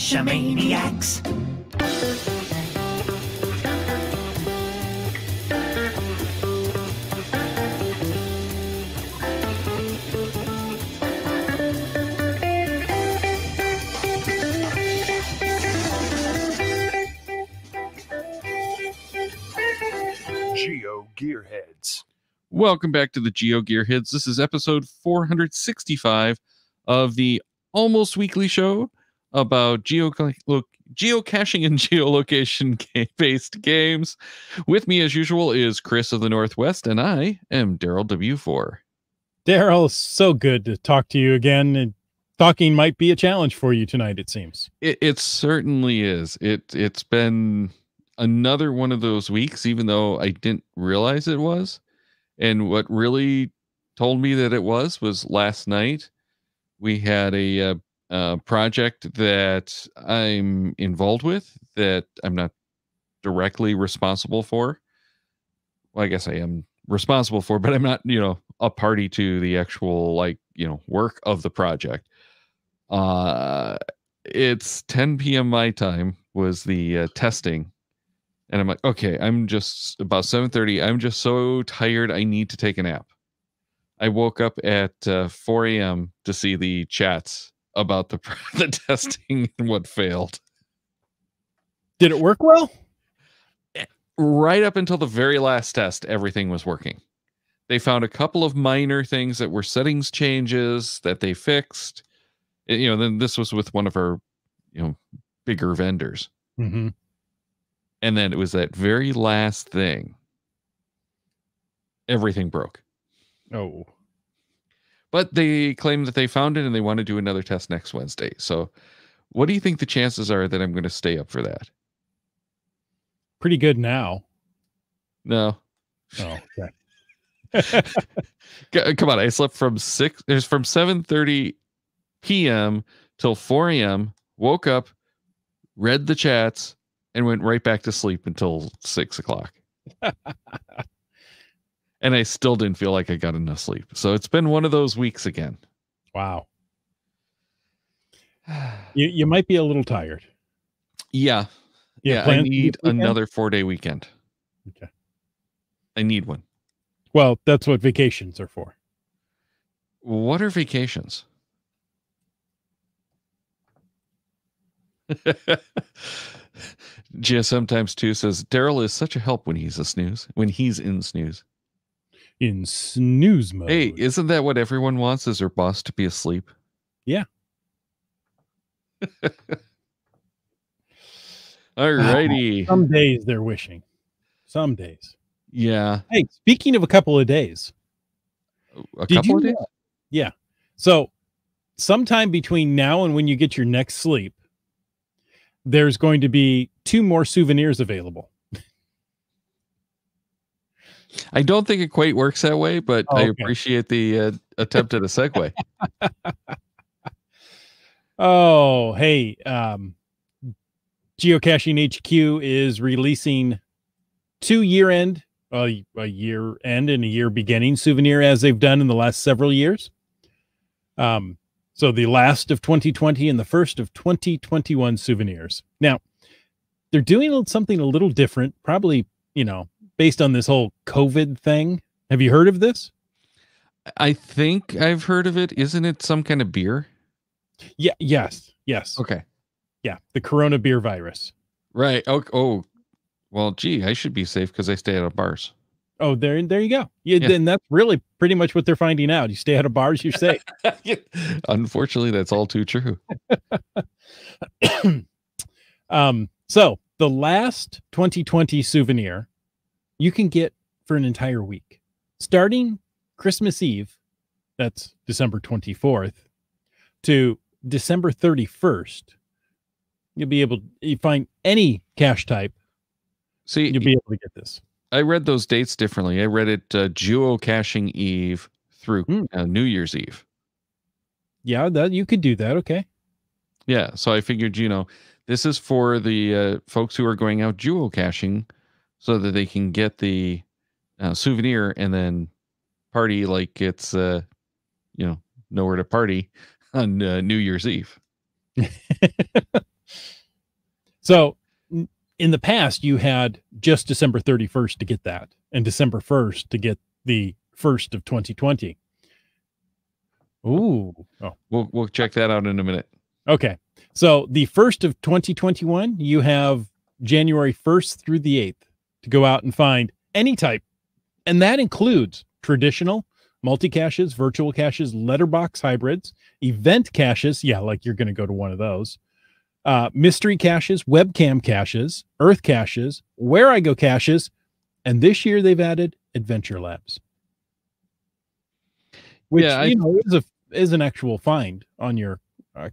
Geocachamaniacs. Geo Gearheads. Welcome back to the Geo Gearheads. This is episode 465 of the almost weekly show about geo geocaching and geolocation based games. With me, as usual, is Chris of the Northwest, and I am Daryl W4. Daryl, so good to talk to you again. And talking might be a challenge for you tonight, it seems. It, it certainly is. It it's been another one of those weeks, even though I didn't realize it was. And what really told me that it was was last night we had a, uh uh, project that I'm involved with that I'm not directly responsible for. Well, I guess I am responsible for, but I'm not, you know, a party to the actual like, you know, work of the project. Uh it's 10 p.m. my time was the uh, testing and I'm like, okay, I'm just about 7:30. I'm just so tired. I need to take a nap. I woke up at uh, 4 a.m. to see the chats about the the testing and what failed. Did it work well? Right up until the very last test, everything was working. They found a couple of minor things that were settings changes that they fixed. You know, then this was with one of our, you know, bigger vendors. Mm-hmm. And then it was that very last thing. Everything broke. Oh. But they claim that they found it and they want to do another test next Wednesday. So, what do you think the chances are that I'm going to stay up for that? Pretty good now. No. Oh, okay. Uh, come on, I slept from six. There's from 7:30 p.m. till 4 a.m. Woke up, read the chats, and went right back to sleep until six o'clock. and I still didn't feel like I got enough sleep. So it's been one of those weeks again. Wow. You you might be a little tired. Yeah. You yeah, I need another four day weekend. Okay. I need one. Well, that's what vacations are for. What are vacations? GSM times two says Daryl is such a help when he's a snooze, when he's in snooze. In snooze mode. Hey, isn't that what everyone wants? Is their boss to be asleep? Yeah. All righty. Some days they're wishing. Some days. Yeah. Hey, speaking of a couple of days, A couple of days? Yeah. So, sometime between now and when you get your next sleep, there's going to be two more souvenirs available. I don't think it quite works that way, but Oh, I appreciate the uh, attempt at a segue. Oh, hey, um Geocaching HQ is releasing two year end, a, a year end and a year beginning souvenir as they've done in the last several years. Um, so the last of 2020 and the first of 2021 souvenirs. Now, they're doing something a little different, probably, you know, based on this whole COVID thing. Have you heard of this? I think I've heard of it. Isn't it some kind of beer? Yeah, yes, yes. Okay. Yeah, the corona beer virus. Right. Oh, oh. well, gee, I should be safe because I stay out of bars. Oh, there, there you go. Yeah, Yeah. then that's really pretty much what they're finding out. You stay out of bars, you're safe. Unfortunately, that's all too true. um, so the last 2020 souvenir you can get for an entire week, starting Christmas Eve, that's December 24th, to December 31st. You'll be able to find any cache type, See, you'll be able to get this. I read those dates differently. I read it uh, geocaching Eve through Hmm. uh, New Year's Eve. Yeah, that you could do that. Okay. Yeah. So I figured, you know, this is for the uh, folks who are going out geocaching so that they can get the uh, souvenir and then party like it's, uh, you know, nowhere to party on uh, New Year's Eve. So in the past, you had just December 31st to get that, and December 1st to get the first of 2020. Ooh. Oh, We'll we'll check that out in a minute. okay. So the first of 2021, you have January 1st through the 8th to go out and find any type. And that includes traditional, multi caches, virtual caches, letterbox hybrids, event caches. Yeah, like you're going to go to one of those. Uh, mystery caches, webcam caches, earth caches, Wherigo caches. And this year they've added adventure labs. Which Yeah, I- you know is a is an actual find on your uh,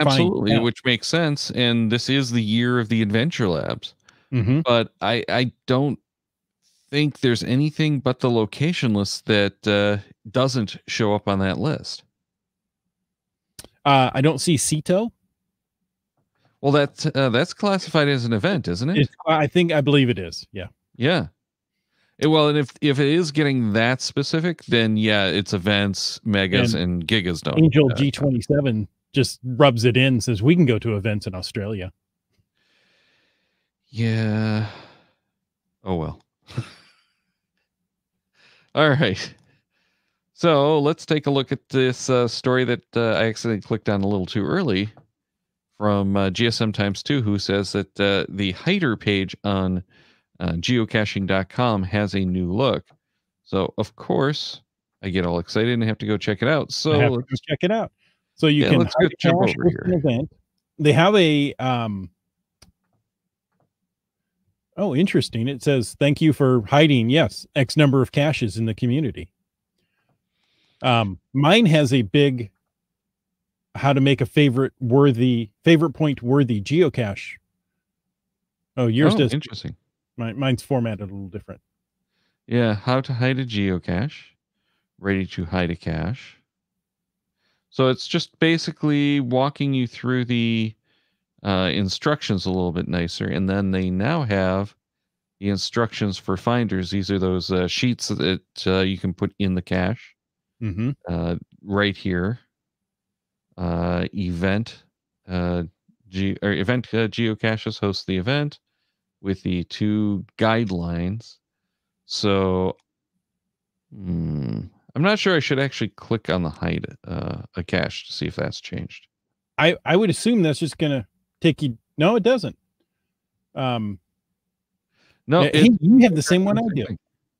Absolutely, which makes sense. And this is the year of the adventure labs. Mhm. But I I don't think there's anything but the location list that uh, doesn't show up on that list. Uh, I don't see Cito. Well, that's uh, that's classified as an event, isn't it? It's, I think I believe it is. Yeah. Yeah. Eh, well, and if if it is getting that specific, then yeah, it's events, megas, and, gigas don't. Angel uh, G27 just rubs it in, says we can go to events in Australia. Yeah. Oh well. All right. So let's take a look at this uh, story that uh, I accidentally clicked on a little too early from uh, GSM Times 2, who says that uh, the hider page on uh, geocaching.com has a new look. So, of course, I get all excited and have to go check it out. So, I have to let's- check it out. So you Yeah, can let's go jump over with an here. event. They have a um Oh, interesting. It says thank you for hiding, yes, X number of caches in the community. Um mine has a big how to make a favorite worthy favorite point worthy geocache. Oh, yours oh, does interesting. mine, mine's formatted a little different. Yeah, how to hide a geocache. Ready to hide a cache. So it's just basically walking you through the uh, instructions a little bit nicer, and then they now have the instructions for finders. These are those uh, sheets that uh, you can put in the cache Mm-hmm. uh, right here. Uh, event, uh, ge- or event uh, geocaches host the event with the two guidelines. So, hmm, I'm not sure I should actually click on the hide uh, a cache to see if that's changed. I I would assume that's just gonna take you. No, it doesn't. Um, No, it- hey, you have the same one I do.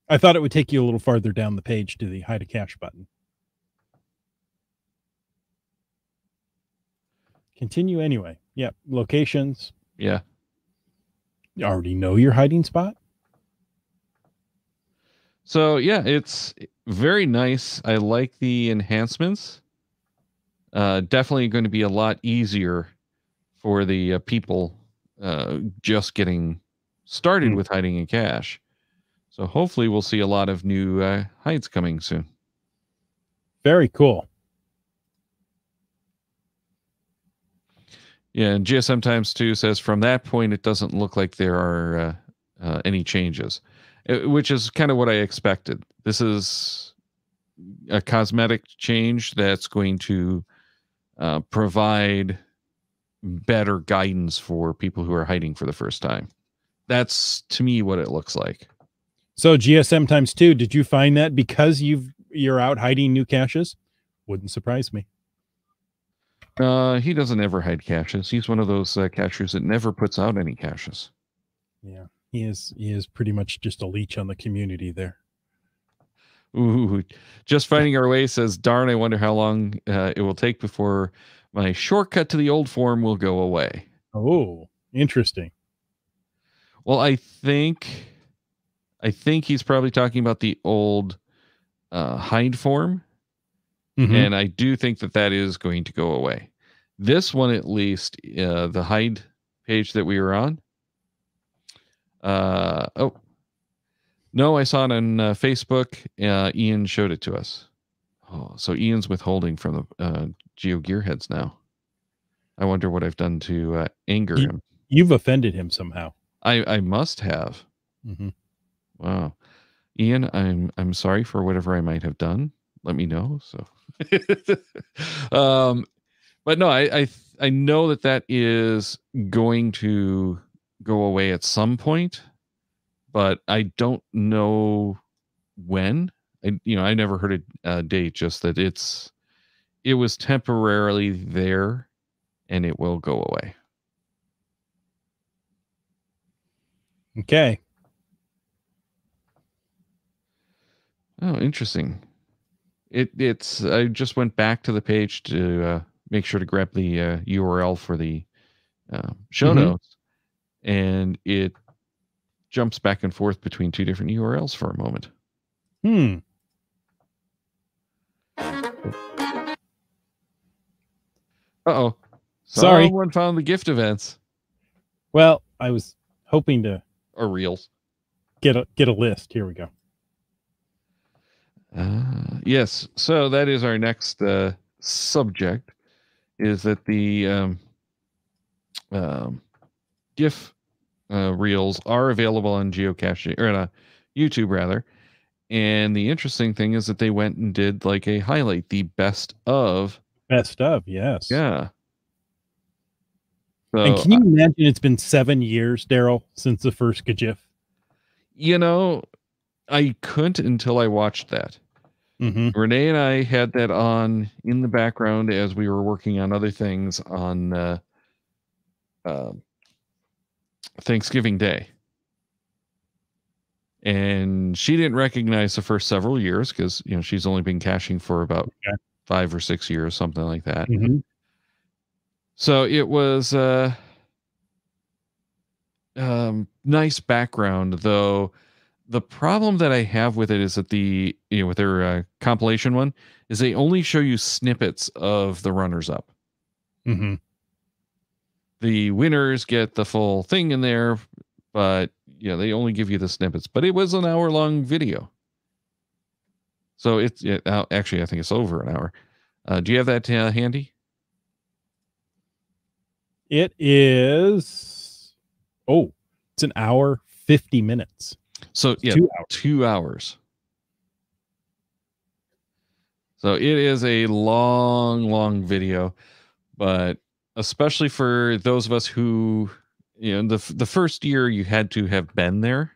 I thought it would take you a little farther down the page to the hide a cache button. Continue anyway. Yep. Locations. Yeah. You already know your hiding spot. So yeah, it's very nice. I like the enhancements. Uh, definitely going to be a lot easier for the uh, people uh, just getting started Mm. with hiding in cache. So hopefully we'll see a lot of new uh, hides coming soon. Very cool. Yeah, and GSM Times 2 says from that point, it doesn't look like there are uh, uh, any changes, uh, which is kind of what I expected. This is a cosmetic change that's going to uh, provide better guidance for people who are hiding for the first time. That's to me what it looks like. So GSM times two. Did you find that because you've you're out hiding new caches? Wouldn't surprise me. Uh, he doesn't ever hide caches. He's one of those uh, cachers that never puts out any caches. Yeah, he is. He is pretty much just a leech on the community there. Ooh, just finding our way says, "Darn, I wonder how long uh, it will take before my shortcut to the old form will go away." Oh, interesting. Well, I think, I think he's probably talking about the old uh, hide form, Mhm. and I do think that that is going to go away. This one, at least, uh, the hide page that we were on. Uh oh, no, I saw it on uh, Facebook. Uh, Ian showed it to us. Oh, so Ian's withholding from the uh, Geo Gearheads now. I wonder what I've done to uh, anger Ye- him. You've offended him somehow. I I must have. hmm Wow. Ian, I'm I'm sorry for whatever I might have done. Let me know. So um but no, I I I know that that is going to go away at some point, but I don't know when. I you know I never heard a, a date. Just that it's it was temporarily there, and it will go away. Okay. Oh, interesting. It it's I just went back to the page to uh, make sure to grab the uh, URL for the uh, show Mhm. notes, and it jumps back and forth between two different URLs for a moment. Hmm. Uh oh. Sorry. Someone found the gift events Well, I was hoping to or reels. get a get a list. Here we go. Uh, yes. So that is our next uh, subject is that the um, um, GIF uh, reels are available on geocaching or uh, YouTube rather. And the interesting thing is that they went and did like a highlight, the best of. Best of, yes. Yeah. So, And can you imagine it's been seven years, Daryl, since the first Gajif? you know, I couldn't until I watched that. Mm-hmm. Renee and I had that on in the background as we were working on other things on uh, uh, Thanksgiving Day. And she didn't recognize the first several years because you know she's only been caching for about Okay. Five or six years, something like that. Mm-hmm. So it was uh um nice background though the problem that I have with it is that the you know with their uh, compilation one is they only show you snippets of the runners up. Mm-hmm. The winners get the full thing in there, but you know they only give you the snippets. But it was an hour long video, so it's it, uh, actually I think it's over an hour. Uh, do you have that uh, handy? It is oh, it's an hour, 50 minutes. So yeah, Two hours. two hours. So it is a long, long video, but especially for those of us who, you know, the the first year you had to have been there,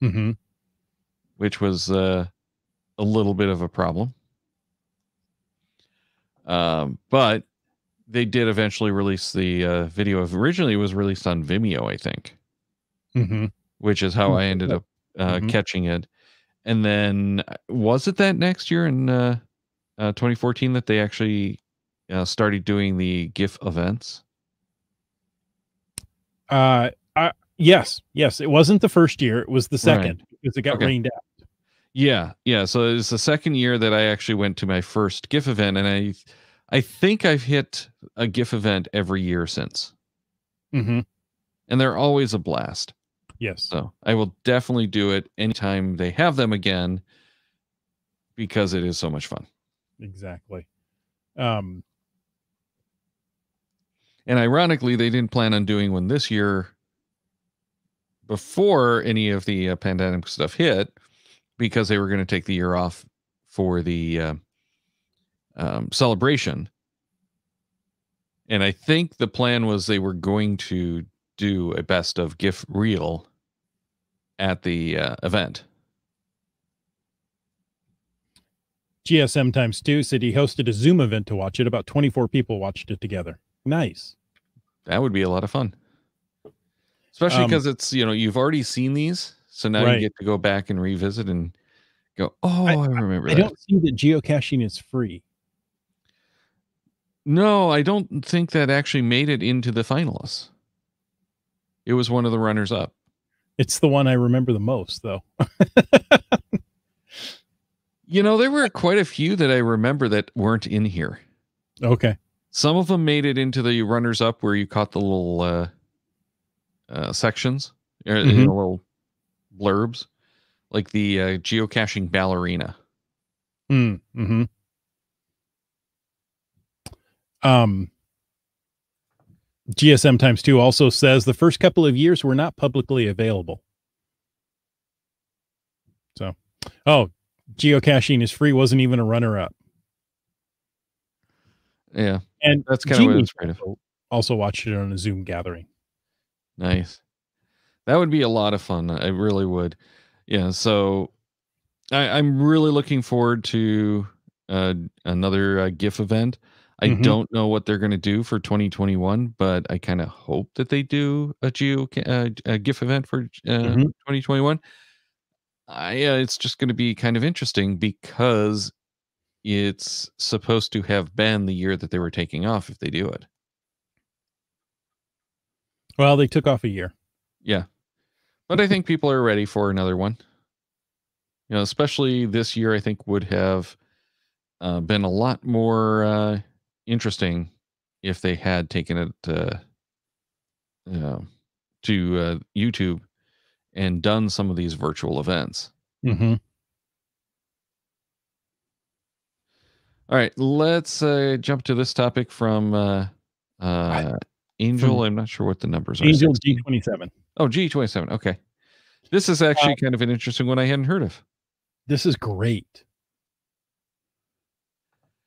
Mm-hmm. which was uh, a little bit of a problem. Um, but they did eventually release the uh, video. Of, originally, it was released on Vimeo, I think. Mm-hmm. which is how I ended up uh, Mhm. catching it. And then uh, was it that next year in uh, uh, 2014 that they actually uh, started doing the GIF events? Uh, I, yes, yes. It wasn't the first year. It was the second because it got Okay. rained out. Yeah, yeah. So it's the second year that I actually went to my first GIF event, and I, I think I've hit a GIF event every year since, Mm-hmm. and they're always a blast. Yes. So I will definitely do it anytime they have them again, because it is so much fun. Exactly. Um, And ironically, they didn't plan on doing one this year before any of the uh, pandemic stuff hit because they were going to take the year off for the uh, um, celebration. And I think the plan was they were going to do a best of GIF reel at the uh, event. GSM times two said he hosted a Zoom event to watch it. About 24 people watched it together. Nice. That would be a lot of fun. Especially Um, because it's, you know, you've already seen these. So now Right. you get to go back and revisit and go, oh, I- I, remember I that. don't see that geocaching is free. No, I don't think that actually made it into the finalists. It was one of the runners up. It's the one I remember the most, though. You know, there were quite a few that I remember that weren't in here. Okay. Some of them made it into the runners up where you caught the little uh, uh, sections, or, you Mhm. know, little blurbs, like the uh, geocaching ballerina. Mm, hmm Um, GSM times two also says the first couple of years were not publicly available. So, oh, geocaching is free wasn't even a runner up. Yeah, And that's kind of what it's afraid of. also watched it on a Zoom gathering. Nice. That would be a lot of fun. I really would. Yeah. So I, I'm really looking forward to uh, another uh, GIF event. I Mhm. don't know what they're going to do for 2021, but I kind of hope that they do a geo uh, a GIF event for uh, Mhm. 2021. I, uh, it's just going to be kind of interesting because it's supposed to have been the year that they were taking off if they do it. Well, they took off a year. Yeah. But I think people are ready for another one. You know, especially this year, I think would have uh, been a lot more uh, interesting if they had taken it uh, uh, to uh, YouTube and done some of these virtual events. Mm-hmm. All right, let's uh, jump to this topic from uh, uh, Angel. I'm not sure what the numbers are. Angel 16? G twenty seven. Oh, G27. Okay. This is actually kind of an interesting one I hadn't heard of. This is great.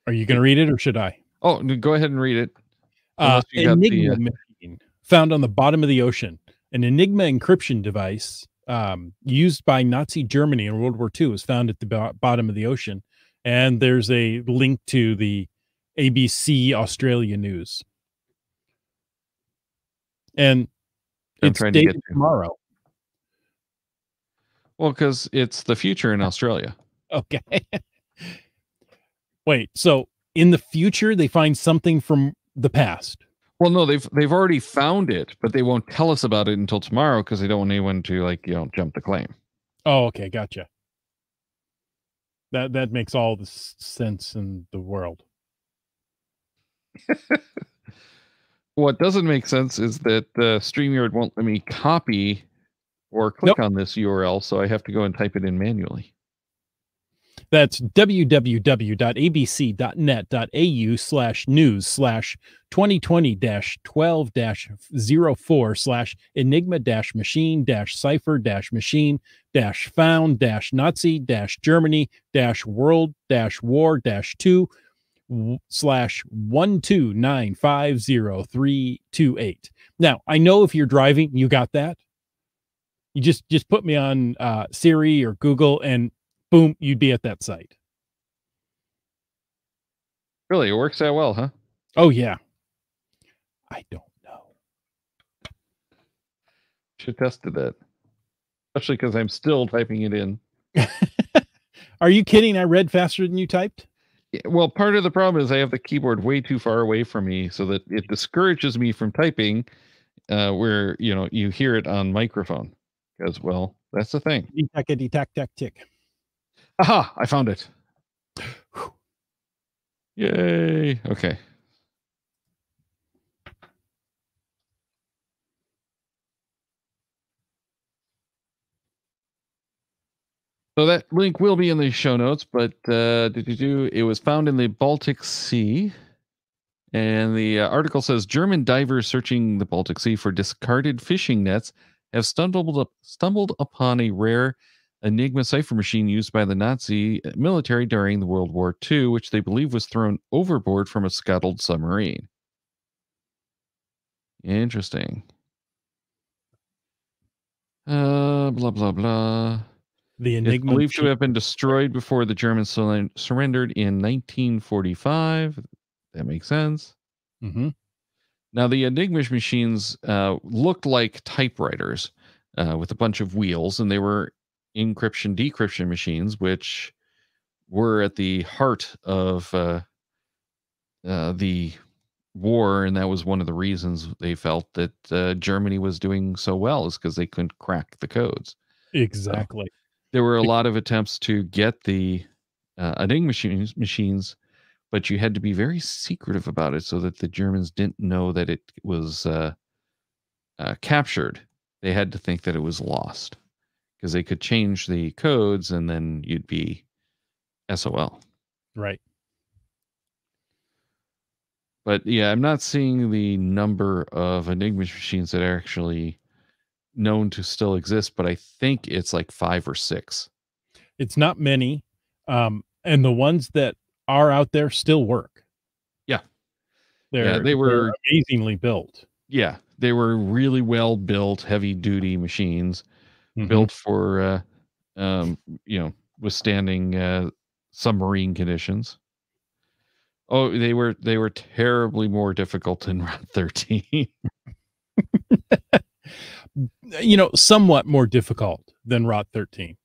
Are you going to read it or should I? Oh, go ahead and read it. Uh, got the, Enigma machine found on the bottom of the ocean. An Enigma encryption device um, used by Nazi Germany in World War II was found at the bo- bottom of the ocean. And there's a link to the ABC Australia News. And it's trying to get to. tomorrow. Well, because it's the future in Australia. Okay. Wait, so in the future they find something from the past. Well, no, they've they've already found it, but they won't tell us about it until tomorrow because they don't want anyone to like you know jump the claim. Oh, okay, gotcha. That that makes all the sense in the world. What doesn't make sense is that uh, Streamyard won't let me copy or click Nope. on this URL, so I have to go and type it in manually. That's www.abc.net.au slash news slash 2020 12 04 slash enigma dash machine dash cipher dash machine dash found dash Nazi dash Germany dash world dash war dash two slash one two nine five zero three two eight. Now I know if you're driving, you got that. You just just put me on uh, Siri or Google and boom, you'd be at that site. Really, it works that well, huh? Oh yeah. I don't know. Should tested that, especially because I'm still typing it in. Are you kidding? I read faster than you typed. Well, part of the problem is I have the keyboard way too far away from me, so that it discourages me from typing. Uh, where you know you hear it on microphone, because well, that's the thing. Tackety tack tack tick. Aha! I found it. Yay! Okay. So that link will be in the show notes, but uh? It was found in the Baltic Sea, and the uh, article says German divers searching the Baltic Sea for discarded fishing nets have stumbled up, stumbled upon a rare Enigma cipher machine used by the Nazi military during the World War II, which they believe was thrown overboard from a scuttled submarine. Interesting. Uh, blah blah blah. The It's enigma. believed to have been destroyed before the Germans surren- surrendered in 1945. That makes sense. Mhm. Now, the Enigma machines uh, looked like typewriters uh, with a bunch of wheels, and they were encryption decryption machines, which were at the heart of uh, uh, the war. And that was one of the reasons they felt that uh, Germany was doing so well, is because they couldn't crack the codes Exactly. There were a lot of attempts to get the uh, Enigma machines, machines, but you had to be very secretive about it so that the Germans didn't know that it was uh, uh, captured. They had to think that it was lost because they could change the codes and then you'd be SOL. Right. But yeah, I'm not seeing the number of Enigma machines that are actually known to still exist, but I think it's like five or six. It's not many. Um, and the ones that are out there still work. They're, Yeah, they were- amazingly built. Yeah, they were really well built, heavy duty machines Mhm. built for uh, um, you know withstanding uh, submarine conditions. Oh, they were they were terribly more difficult than Route 13. you know, somewhat more difficult than Rot 13.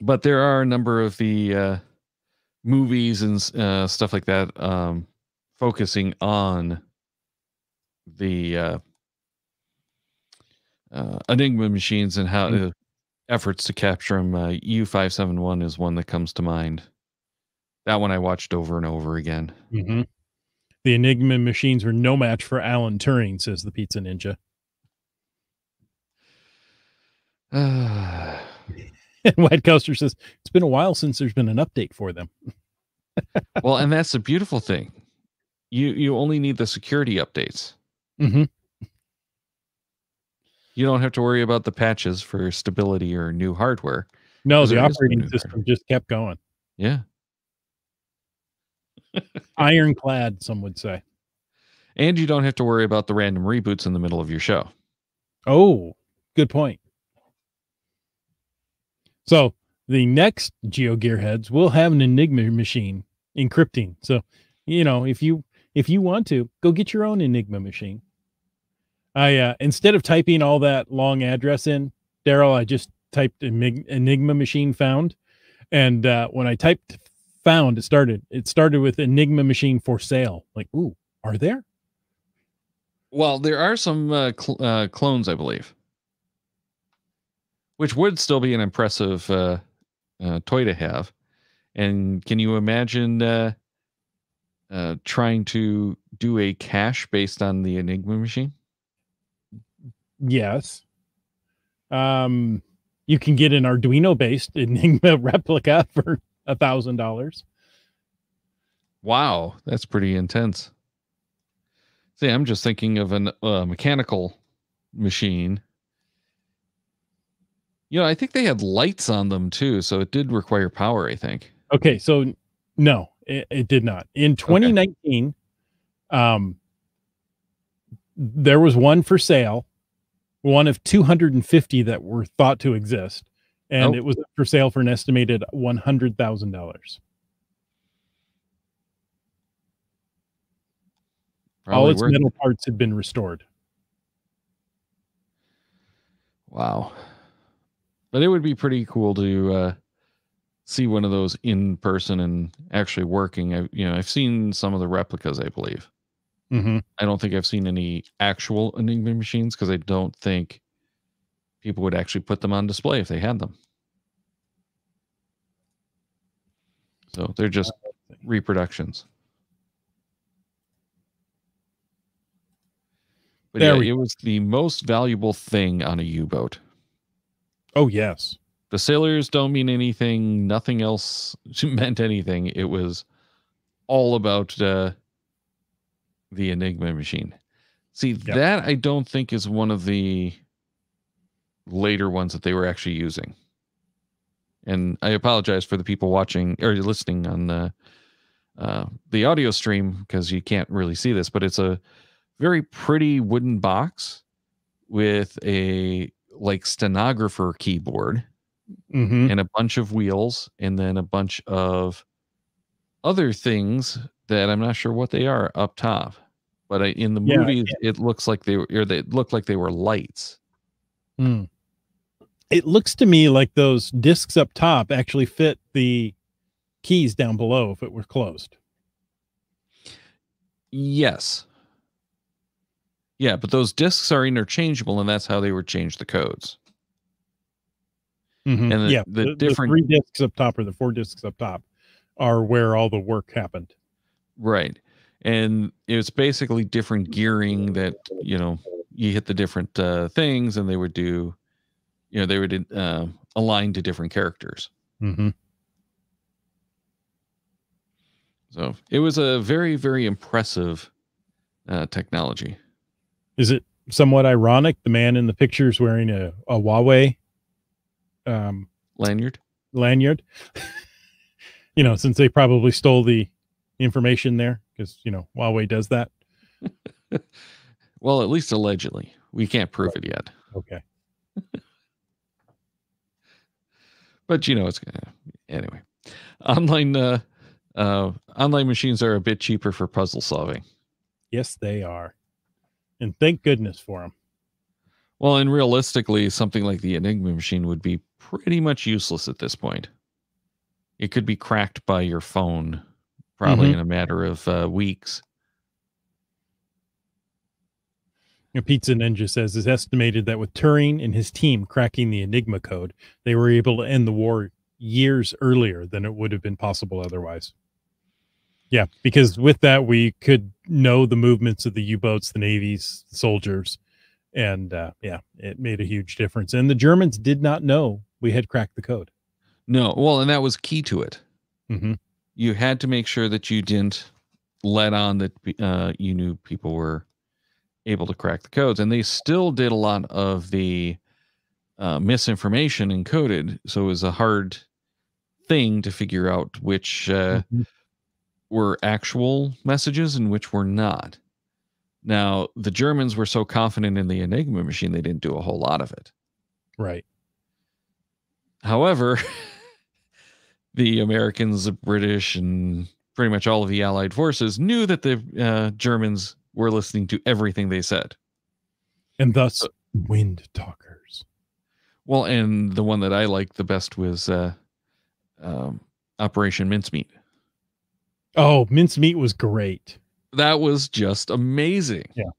but there are a number of the uh, movies and uh, stuff like that um, focusing on the uh, uh, Enigma machines and how Mm. uh, efforts to capture them. Uh, U five seven one is one that comes to mind. That one I watched over and over again. Mm-hmm. The Enigma machines were no match for Alan Turing, says the Pizza Ninja. Uh, And White Coaster says it's been a while since there's been an update for them. well, and that's the beautiful thing. You you only need the security updates. Mm-hmm. You don't have to worry about the patches for stability or new hardware. No, the there is no operating system hardware. just kept going. Yeah. Ironclad, some would say. And you don't have to worry about the random reboots in the middle of your show. Oh, good point. So the next Geo Gearheads will have an Enigma machine encrypting. So, you know, if you if you want to, go get your own Enigma machine. I uh instead of typing all that long address in, Daryl, I just typed Enigma machine found. And uh when I typed found, it started it started with Enigma machine for sale. Like, ooh, are there? Well, there are some uh, cl- uh, clones, I believe, which would still be an impressive uh, uh, toy to have. And can you imagine uh, uh, trying to do a cache based on the Enigma machine? Yes. Um, you can get an Arduino based Enigma replica for a thousand dollars. Wow, that's pretty intense. See, I'm just thinking of a uh, mechanical machine. You know, I think they had lights on them too, so it did require power. I think. Okay, so no, it, it did not. In 2019, um, there was one for sale, one of 250 that were thought to exist, and Oh. it was for sale for an estimated one hundred thousand dollars. All its metal parts had been restored. Wow. But it would be pretty cool to uh, see one of those in person and actually working. I, you know, I've seen some of the replicas. I believe. Mm-hmm. I don't think I've seen any actual Enigma machines because I don't think people would actually put them on display if they had them. So they're just reproductions. But There yeah, we it was the most valuable thing on a U-boat. Oh yes. The sailors don't mean anything. Nothing else meant anything. It was all about uh, the Enigma machine. See, that I don't think is one of the later ones that they were actually using. And I apologize for the people watching or listening on the uh, the audio stream because you can't really see this, but it's a very pretty wooden box with a like stenographer keyboard Mm-hmm. and a bunch of wheels and then a bunch of other things that I'm not sure what they are up top. But I, in the Yeah, movies, it looks like they were, or they looked like they were lights. Hmm. It looks to me like those discs up top actually fit the keys down below if it were closed. Yes. Yeah, but those discs are interchangeable, and that's how they would change the codes. Mhm. And the- yeah, the different- three discs up top or the four discs up top are where all the work happened. Right. And it's basically different gearing that, you know, you hit the different uh, things and they would do, you know, they would uh, align to different characters. Mm-hmm. So it was a very, very impressive uh, technology. Is it somewhat ironic? The man in the picture is wearing a, a Huawei um, Lanyard? lanyard. you know, since they probably stole the information there because you know Huawei does that. Well, at least allegedly. We can't prove it yet. Okay. but you know it's gonna anyway. Online uh uh online machines are a bit cheaper for puzzle solving. Yes, they are, and thank goodness for them. well and realistically something like the enigma machine would be pretty much useless at this point. It could be cracked by your phone probably Mhm. in a matter of uh, weeks You know, Pizza Ninja says it's estimated that with Turing and his team cracking the Enigma code, they were able to end the war years earlier than it would have been possible otherwise. Yeah, because with that we could know the movements of the U-boats, the navies, the soldiers, and uh, yeah, it made a huge difference. And the Germans did not know we had cracked the code. no well and that was key to it hmm you had to make sure that you didn't let on that uh, you knew people were able to crack the codes and they still did a lot of the uh, misinformation encoded so it was a hard thing to figure out which uh, Mhm. were actual messages and which were not now the germans were so confident in the enigma machine they didn't do a whole lot of it Right. However, the Americans, the British, and pretty much all of the Allied forces knew that the uh, Germans were listening to everything they said. And thus, wind talkers. Well, and the one that I liked the best was uh, um, Operation Mincemeat. Oh, mincemeat was great. That was just amazing. Yeah.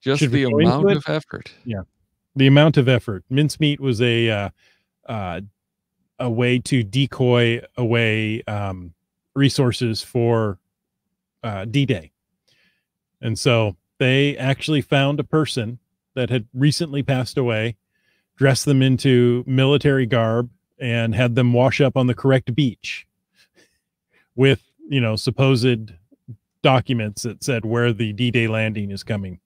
Just Should the amount of effort. Yeah. The amount of effort. Mincemeat was a uh, uh, a way to decoy away um, resources for uh, D-Day, and so they actually found a person that had recently passed away, dressed them into military garb, and had them wash up on the correct beach with you know supposed documents that said where the D-Day landing is coming.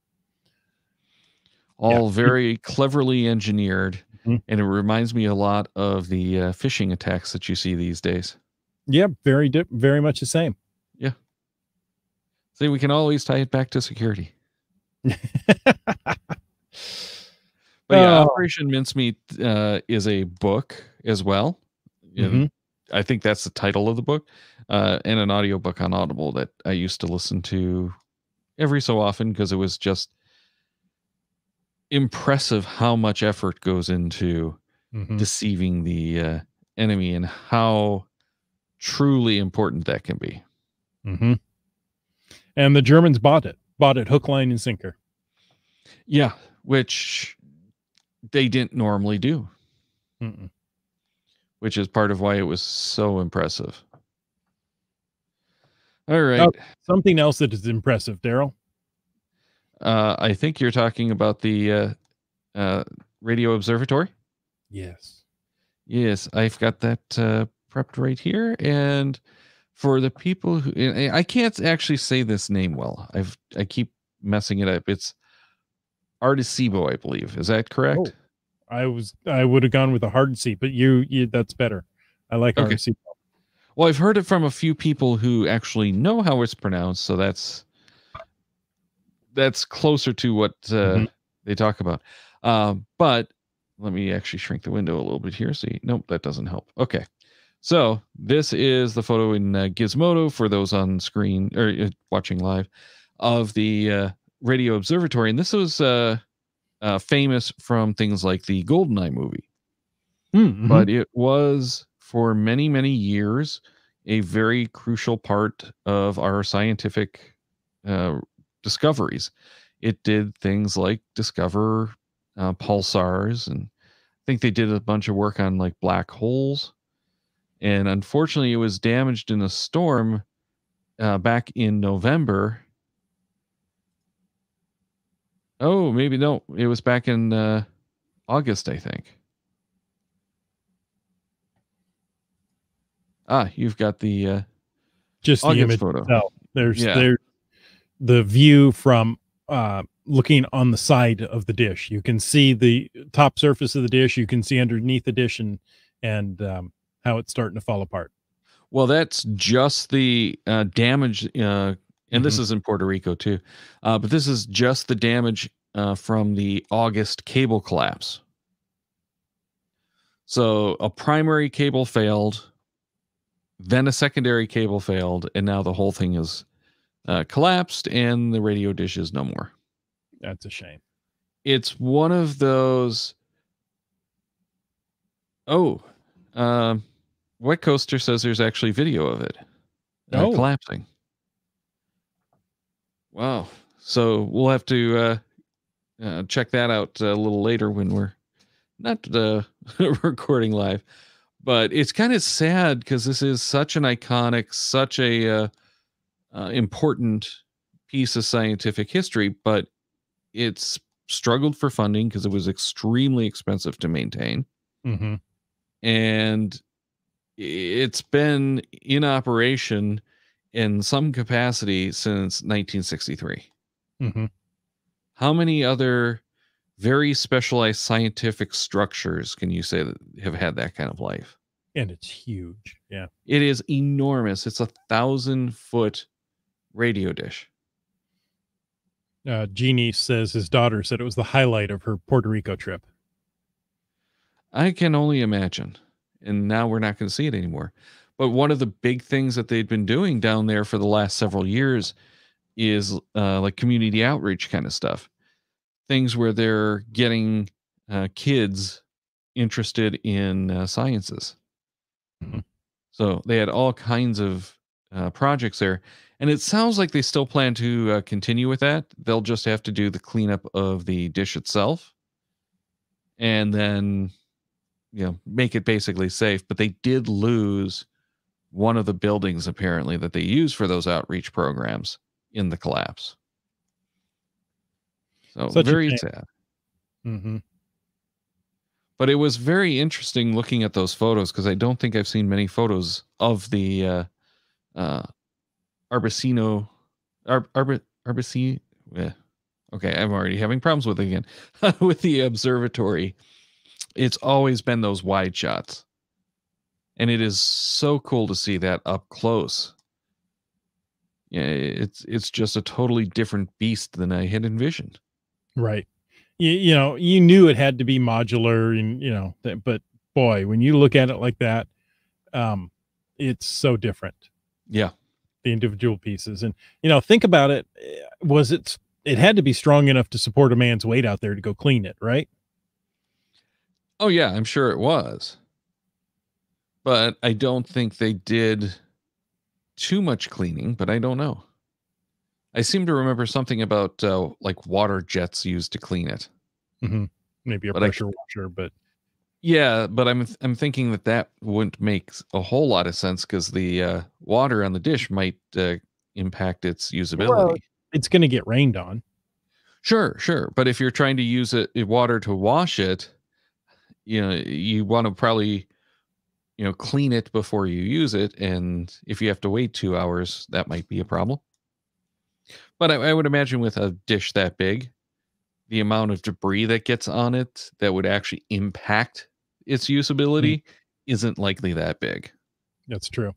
All very cleverly engineered. Mhm. And it reminds me a lot of the uh, phishing attacks that you see these days. Yeah, very di- very much the same. See, we can always tie it back to security. But yeah, Oh. Operation Mincemeat uh, is a book as well. Mhm. I think that's the title of the book, uh, and an audiobook on Audible that I used to listen to every so often because it was just impressive how much effort goes into Mhm. deceiving the uh, enemy and how truly important that can be. hmm And the Germans bought it, bought it hook, line, and sinker. Yeah, which they didn't normally do. Mm-mm. which is part of why it was so impressive. All right. Oh. Something else that is impressive, Daryl. Uh, I think you're talking about the uh, uh, radio observatory. Yes. Yes, I've got that uh, prepped right here. And for the people who I can't actually say this name well. I've I keep messing it up. It's Artesibo, I believe. Is that correct? Oh. I was I would have gone with a hard seat, but you you that's better. I like Okay. seat. Well, I've heard it from a few people who actually know how it's pronounced, so that's that's closer to what uh, Mhm. they talk about. Um, but let me actually shrink the window a little bit here. See, nope, that doesn't help. Okay, so this is the photo in uh, Gizmodo for those on screen or uh, watching live of the uh, radio observatory, and this was uh, uh, famous from things like the Goldeneye movie. Mhm. but it was for many many years a very crucial part of our scientific uh, discoveries. It did things like discover uh, pulsars and i think they did a bunch of work on like black holes and unfortunately it was damaged in a storm uh, back in november oh maybe no it was back in uh, august i think Ah, you've got the uh, just the image photo. itself. There's Yeah. there the view from uh looking on the side of the dish. You can see the top surface of the dish, you can see underneath the dish and and um how it's starting to fall apart. Well, that's just the uh, damage, uh, and this is in Puerto Rico too. Uh, but this is just the damage uh, from the August cable collapse. So a primary cable failed, then a secondary cable failed, and now the whole thing is uh, collapsed, and the radio dish is no more. That's a shame. It's one of those. Oh, um, Wet Coaster says there's actually video of it uh, Oh. collapsing. Wow. So we'll have to uh, uh, check that out a little later when we're not uh, recording live. But it's kind of sad because this is such an iconic, such a uh, uh, important piece of scientific history, but it's struggled for funding because it was extremely expensive to maintain Mm-hmm. and it's been in operation in some capacity since 1963. Mm-hmm. How many other very specialized scientific structures can you say that have had that kind of life? And it's huge. Yeah. It is enormous. It's a thousand foot radio dish. Uh, Jeannie says his daughter said it was the highlight of her Puerto Rico trip. I can only imagine. And now we're not going to see it anymore. But one of the big things that they've been doing down there for the last several years is uh, like community outreach kind of stuff. Things where they're getting uh, kids interested in uh, sciences. Mhm. So they had all kinds of uh, projects there. And it sounds like they still plan to uh, continue with that. They'll just have to do the cleanup of the dish itself. And then you know make it basically safe but they did lose one of the buildings apparently that they use for those outreach programs in the collapse so Such very sad Mm-hmm. but it was very interesting looking at those photos because i don't think i've seen many photos of the uh uh arbacino Ar- Arba- arbaci eh. okay i'm already having problems with it again with the observatory it's always been those wide shots and it is so cool to see that up close yeah it's it's just a totally different beast than i had envisioned Right. You, you know, you knew it had to be modular and, you know, that, but boy, when you look at it like that, um, it's so different. yeah The individual pieces. And, you know, think about it. eh, Was it, it had to be strong enough to support a man's weight out there to go clean it, right? Oh yeah i'm sure it was. But i don't think they did too much cleaning but i don't know. I seem to remember something about uh, like water jets used to clean it. Maybe a But I- pressure washer, but Yeah, but I'm I'm thinking that that wouldn't make a whole lot of sense because the uh, water on the dish might uh, impact its usability. it's going to get rained on. sure, sure, but if you're trying to use it uh, water to wash it, you know, you want to probably you know clean it before you use it, and if you have to wait two hours, that might be a problem. But I, I would imagine with a dish that big, the amount of debris that gets on it that would actually impact its mm. usability isn't likely that big. That's true.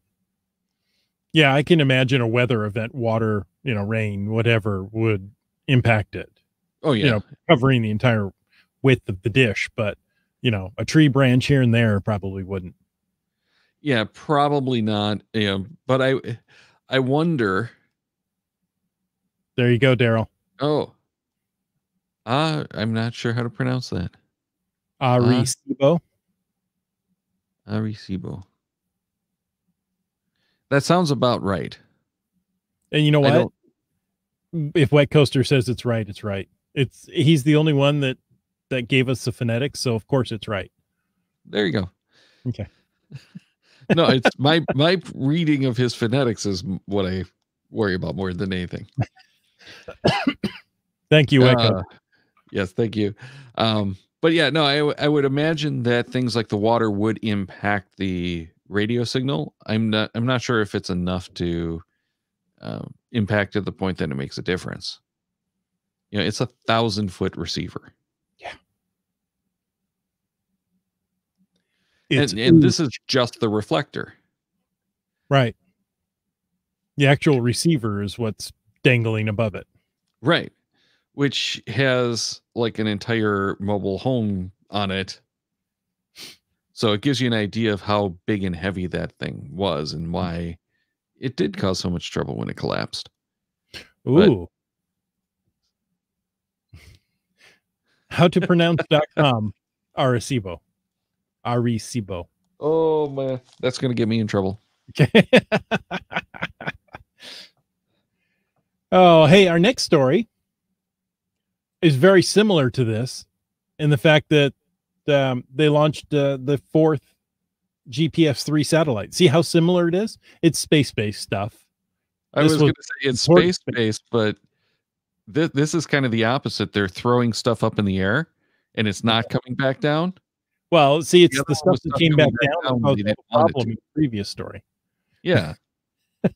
Yeah, I can imagine a weather event, water, you know, rain, whatever would impact it, Oh yeah, you know, covering the entire width of the dish. But, you know, a tree branch here and there probably wouldn't. yeah, probably not. You know, but I, I wonder. There you go, Daryl. Oh, uh, I'm not sure how to pronounce that. Arecibo. Arecibo. That sounds about right. and you know what? If Wet Coaster says it's right, it's right. It's he's the only one that that gave us the phonetics, so of course it's right. There you go. Okay. no, it's my my reading of his phonetics is what I worry about more than anything. Thank you, Uh, yes, thank you. Um, but yeah, no, I I would imagine that things like the water would impact the radio signal. I'm not I'm not sure if it's enough to uh, impact to the point that it makes a difference. You know, it's a thousand foot receiver, and, and this is just the reflector. Right. The actual receiver is what's dangling above it. Right. Which has like an entire mobile home on it. So it gives you an idea of how big and heavy that thing was and why it did cause so much trouble when it collapsed. Ooh. How to pronounce dot com Arecibo. Arecibo. Oh man, that's gonna get me in trouble. Okay. oh, hey, our next story is very similar to this in the fact that um, they launched uh, the fourth GPS 3 satellite. See how similar it is? It's space based stuff. I This was was going to say it's space based, but this this is kind of the opposite. They're throwing stuff up in the air, and it's not coming back down. Well, see, it's The the, stuff that came back down that when caused they the didn't want it problem in the previous story. Yeah,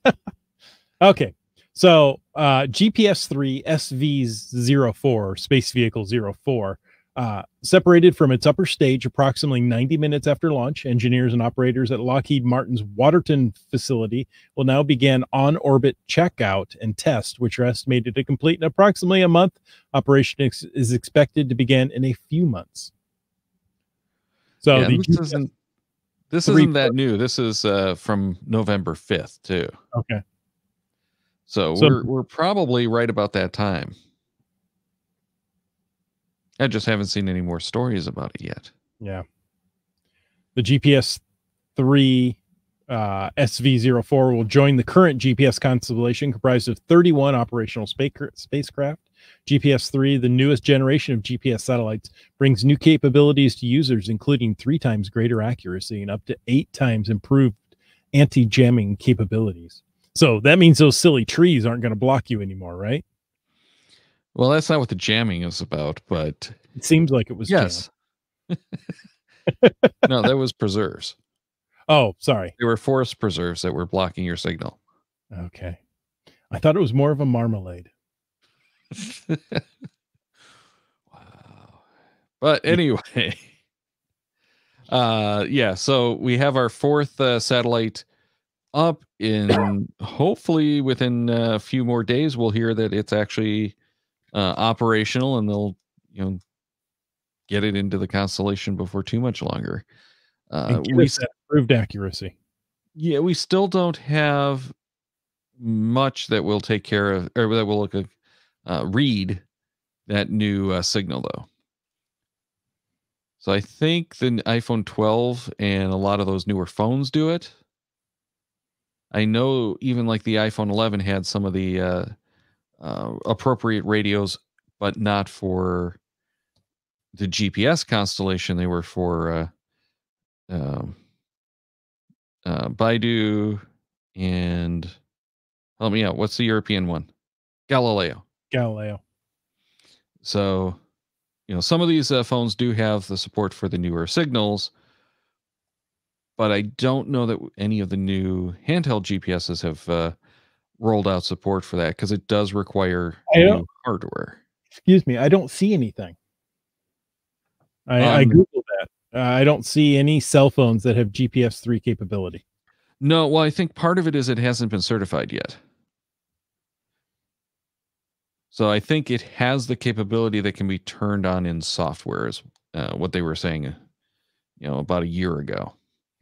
Okay. So uh, GPS 3 SV04, Space Vehicle 04, uh, separated from its upper stage approximately 90 minutes after launch. Engineers and operators at Lockheed Martin's Waterton facility will now begin on orbit checkout and test, which are estimated to complete in approximately a month. Operation ex- is expected to begin in a few months. So yeah the this isn't this three isn't that new. This is uh, from November fifth too. okay. So, So- we're we're probably right about that time. I just haven't seen any more stories about it yet. Yeah. The GPS 3 uh, SV04 will join the current GPS constellation comprised of 31 operational space spacecraft. GPS 3, the newest generation of GPS satellites, brings new capabilities to users, including three times greater accuracy and up to eight times improved anti jamming capabilities. So that means those silly trees aren't going to block you anymore, right? Well, that's not what the jamming is about, but It seems like it was. yes. no, that was preserves. Oh, sorry. They were forest preserves that were blocking your signal. Okay. I thought it was more of a marmalade. wow. But anyway, uh yeah, so we have our fourth uh, satellite up in hopefully within a few more days we'll hear that it's actually uh, operational and they'll, you know, get it into the constellation before too much longer. Uh we us that improved accuracy. yeah, we still don't have much that will take care of or that will look at uh, read that new uh, signal though. So I think the iPhone 12 and a lot of those newer phones do it. I know even like the iPhone 11 had some of the uh, uh, appropriate radios, but not for the GPS constellation. They were for uh, um, uh, BeiDou and help me out. What's the European one? Galileo. Galileo. So, you know, some of these uh, phones do have the support for the newer signals, but I don't know that any of the new handheld GPSs have uh, rolled out support for that because it does require I new hardware. Excuse me. I don't see anything. I, I Um, googled that. Uh, I don't see any cell phones that have GPS three capability. No, well, I think part of it is it hasn't been certified yet. So I think it has the capability that can be turned on in software, is uh, what they were saying, uh, you know, about a year ago.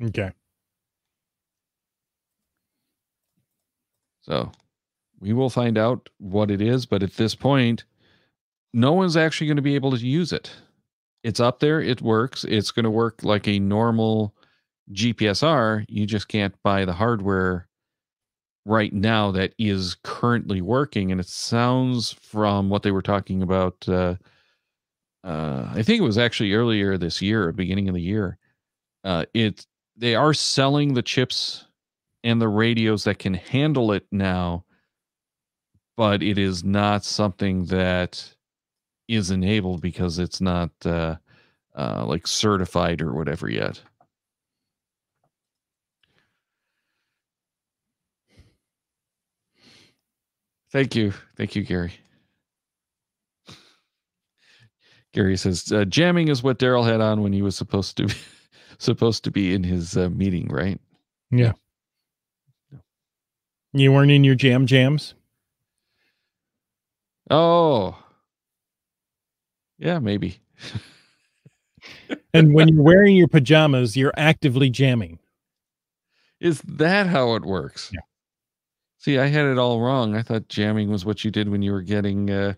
Okay. So we will find out what it is, but at this point, no one's actually going to be able to use it. It's up there, it works. It's going to work like a normal GPSR. You just can't buy the hardware right now that is currently working. And it sounds from what they were talking about, uh, uh, I think it was actually earlier this year, beginning of the year. Uh, it they are selling the chips and the radios that can handle it now, but it is not something that is enabled because it's not uh, uh, like certified or whatever yet. Thank you, thank you, Gary. Gary says uh, jamming is what Daryl had on when he was supposed to be supposed to be in his uh, meeting, right? Yeah. You weren't in your jam jams? Oh. Yeah, maybe. And when you're wearing your pajamas, you're actively jamming. Is that how it works? Yeah. See, I had it all wrong. I thought jamming was what you did when you were getting uh,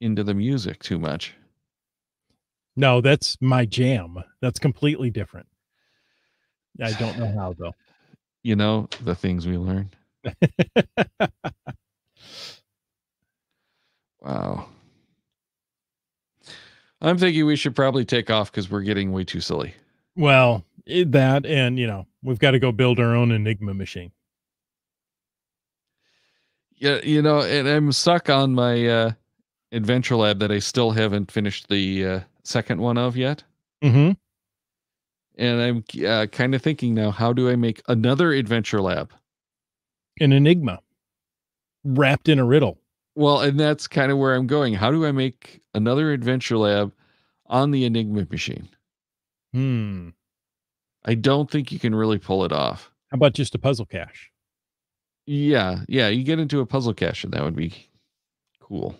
into the music too much. No, that's my jam. That's completely different. I don't know how though. You know, the things we learn. Wow. I'm thinking we should probably take off because we're getting way too silly. Well, that and you know, we've got to go build our own Enigma machine. Yeah, you know, and I'm stuck on my uh, adventure lab that I still haven't finished the uh, second one of yet. Mm-hmm. And I'm uh, kind of thinking now, how do I make another adventure lab? An Enigma wrapped in a riddle. Well, and that's kind of where I'm going. How do I make another adventure lab on the Enigma machine? Hmm. I don't think you can really pull it off. How about just a puzzle cache? Yeah, yeah, you get into a puzzle cache and that would be cool.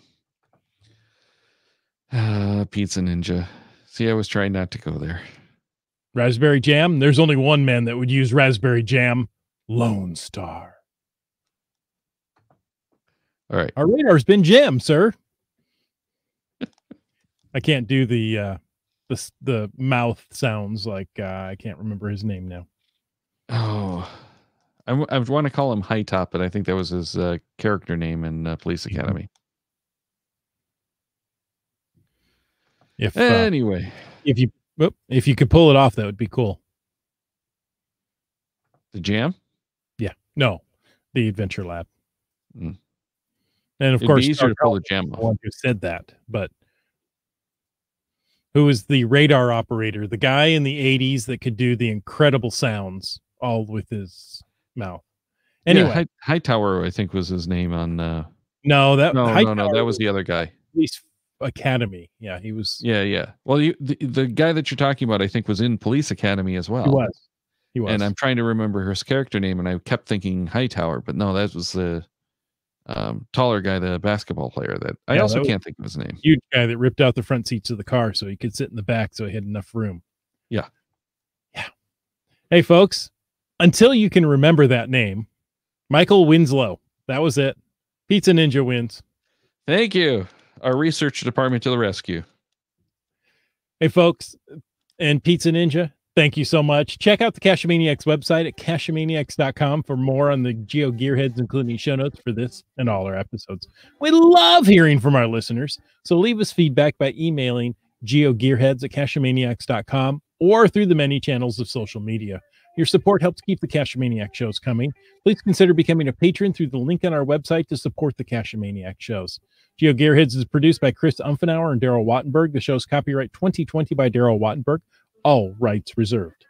Uh, Pizza Ninja. See, I was trying not to go there. Raspberry jam? There's only one man that would use raspberry jam. Lone Star. All right. Our radar's been jammed, sir. I can't do the uh the the mouth sounds like uh, I can't remember his name now. Oh, I, w- I want to call him High Top, but I think that was his uh, character name in uh, Police Academy. If uh, Anyway, if you if you could pull it off, that would be cool. the jam. Yeah. No, the Adventure Lab. Mm. And of It'd course, easier to pull the jam off. one who said that, but who was the radar operator, the guy in the 80s that could do the incredible sounds all with his mouth. Anyway, yeah, High, Hightower, I think was his name on. Uh, no, that no, no, no, that was the other guy. Police Academy. Yeah, he was. Yeah, yeah. Well, you, the the guy that you're talking about, I think, was in Police Academy as well. He was. He was. And I'm trying to remember his character name, and I kept thinking Hightower, but no, that was the um, taller guy, the basketball player. That I Yeah, also that can't think of his name. huge guy that ripped out the front seats of the car so he could sit in the back so he had enough room. Yeah. Yeah. Hey, folks, until you can remember that name, Michael Winslow. That was it. Pizza Ninja wins. Thank you, our research department to the rescue. Hey, folks, and Pizza Ninja, thank you so much. Check out the Cacheamaniacs website at cacheamaniacs.com for more on the Geo Gearheads, including show notes for this and all our episodes. We love hearing from our listeners, so leave us feedback by emailing geogearheads at cacheamaniacs.com or through the many channels of social media. Your support helps keep the Cacheamaniac shows coming. Please consider becoming a patron through the link on our website to support the Cacheamaniac shows. Geo Gearheads is produced by Chris Umfenauer and Daryl Wattenberg. The show's copyright 2020 by Daryl Wattenberg. All rights reserved.